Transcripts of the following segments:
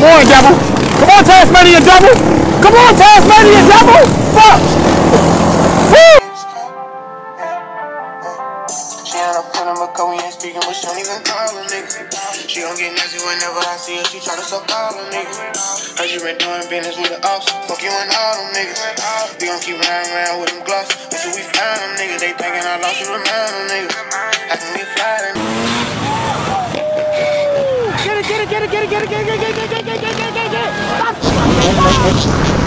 Come on, devil. Come on, Tasmanian devil. Come on, Tasmanian devil. Fuck. Woo. Speaking with Shoney and all the niggas. She gon' get nasty whenever I see her. She tryna suck all the niggas. Heard you been doing business with the ops. Fuck you and all them niggas. We gon' keep riding around with them gloves. Until we find them niggas. They thinking I lost you, remind them niggas. I can get fly. Get it, get it, get it, get it, get it, get it, get it, get it. Oh my gosh.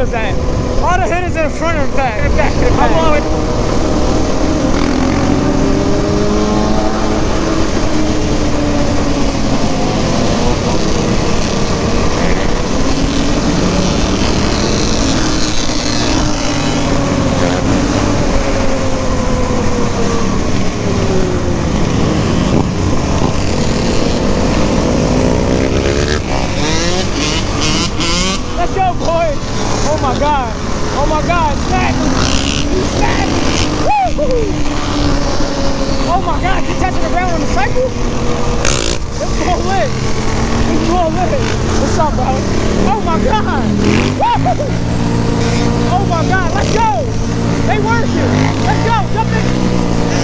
Hitters at. All the hitters in front pack. Back of the pack. I'm always... Let's go, boys. Oh my God. Oh my God. Snap. Woo! Oh my God. You touching the ground on the cycle? It's full lit. It's full lit. What's up, bro? Oh my God. Woo! Oh my God. Let's go. They working. Let's go. Jump in.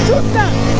Two steps.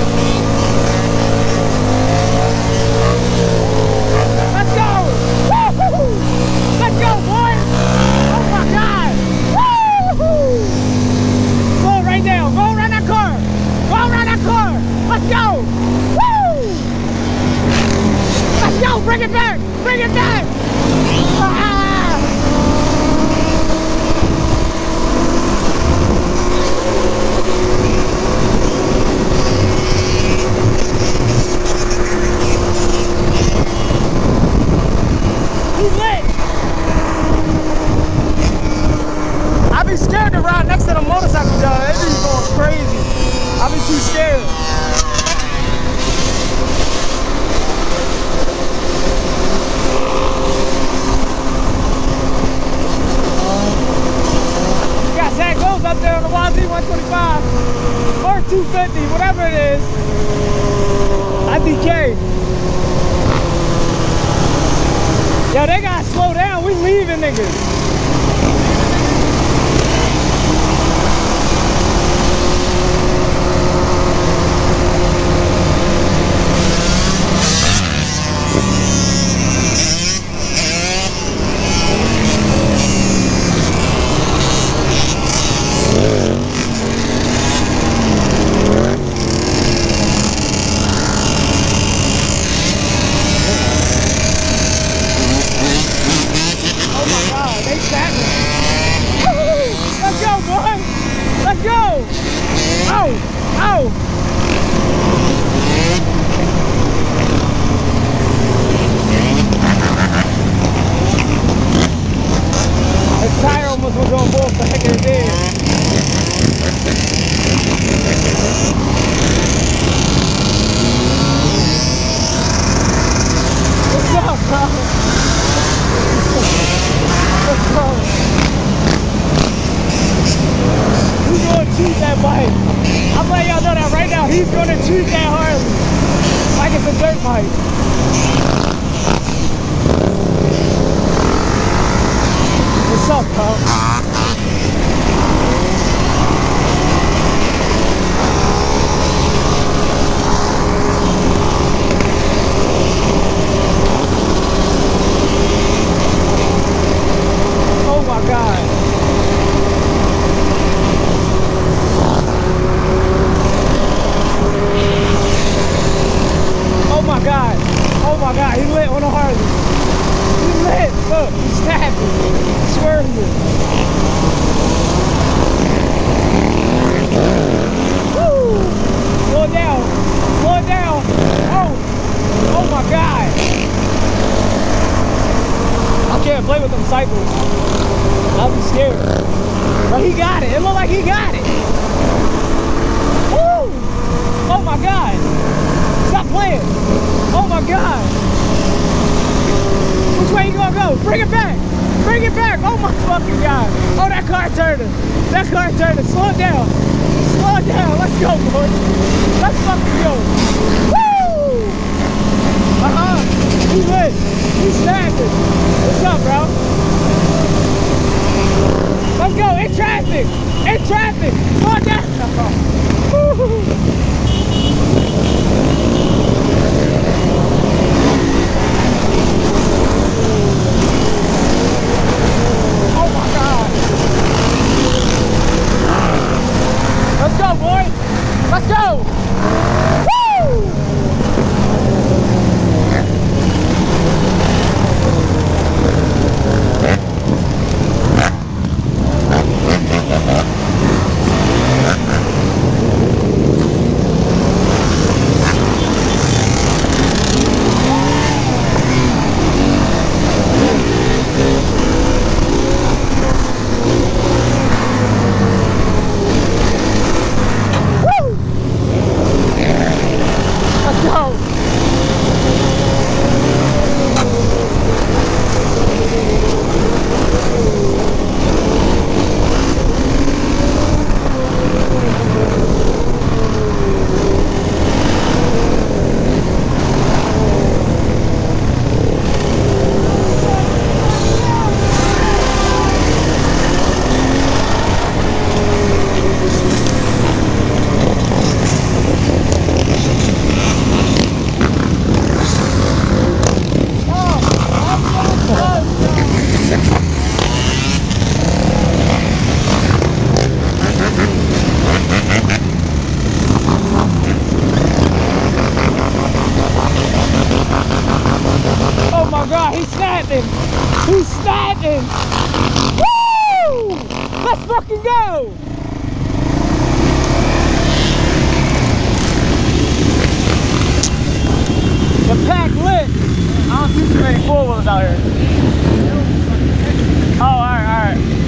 Oh my god. Stop playing. Oh my god. Which way you gonna go? Bring it back. Bring it back. Oh my fucking god. Oh, that car turning. That car turning. Slow down. Slow down. Let's go, boys. Let's fucking go. Woo! Uh-huh. He lit. He's snapping. What's up, bro? Let's go. In traffic. In traffic. Slow down.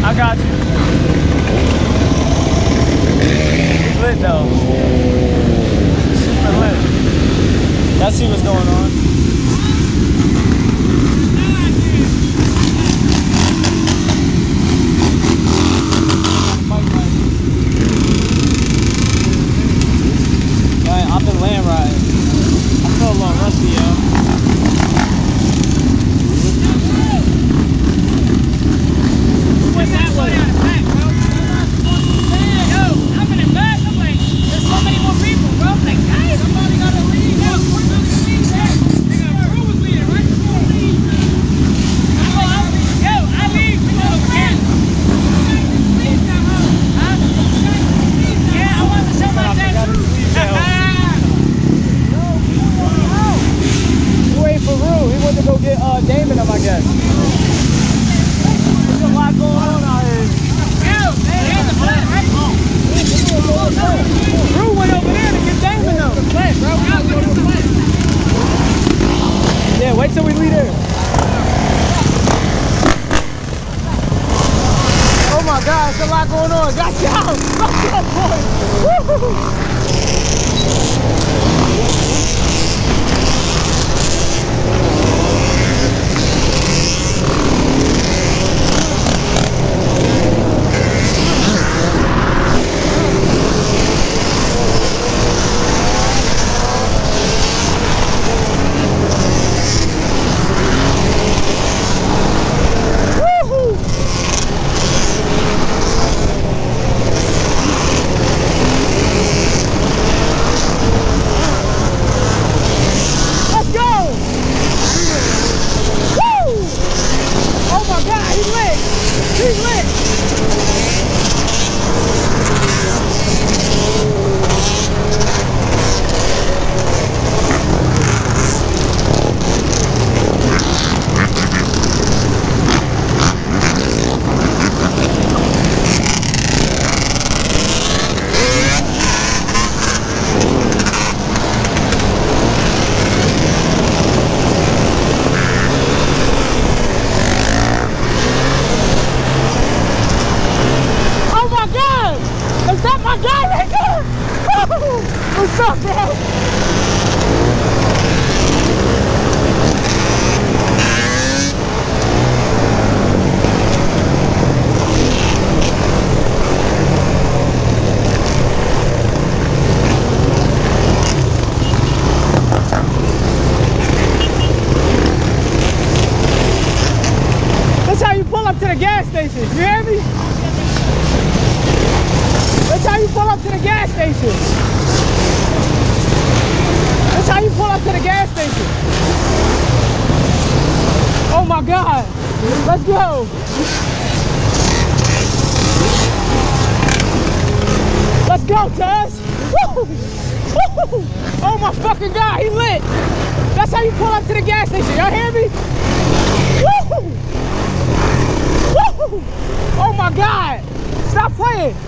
I got you. It's lit though. Super lit. Let's see what's going on. Wait till we leave there. Oh my God, there's a lot going on. Got you out. You out, boy. Woo! Woo-hoo! Let's go! Woo! Oh my God, he's lit! He's lit! Oh my God! Is that my guy right there? Woo! What's up, bro? That's how you pull to the gas station. You hear me? That's how you pull up to the gas station. That's how you pull up to the gas station. Oh my God. Let's go. Let's go. Woo! Woo! Oh my fucking God, he lit. That's how you pull up to the gas station. Y'all hear me? Woo! Woo! Oh my God! Stop playing!